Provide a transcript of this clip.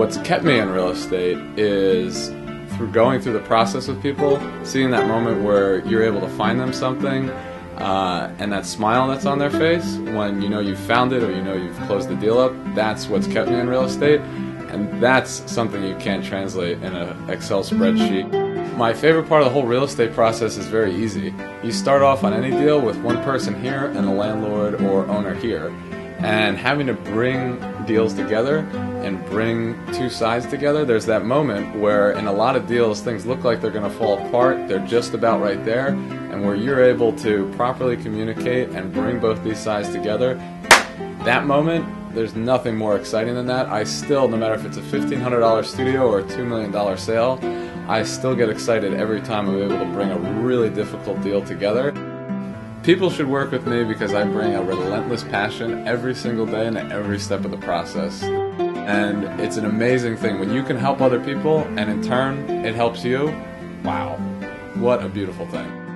What's kept me in real estate is through going through the process with people, seeing that moment where you're able to find them something, uh, and that smile that's on their face when you know you've found it or you know you've closed the deal up, that's what's kept me in real estate. And that's something you can't translate in an Excel spreadsheet. My favorite part of the whole real estate process is very easy. You start off on any deal with one person here and a landlord or owner here. And having to bring deals together and bring two sides together, there's that moment where in a lot of deals things look like they're going to fall apart. They're just about right there. And where you're able to properly communicate and bring both these sides together, that moment there's nothing more exciting than that. I still, no matter if it's a $1,500 studio or a $2 million sale, I still get excited every time I'm able to bring a really difficult deal together. People should work with me because I bring a relentless passion every single day and at every step of the process. And it's an amazing thing. When you can help other people and in turn it helps you, wow, what a beautiful thing.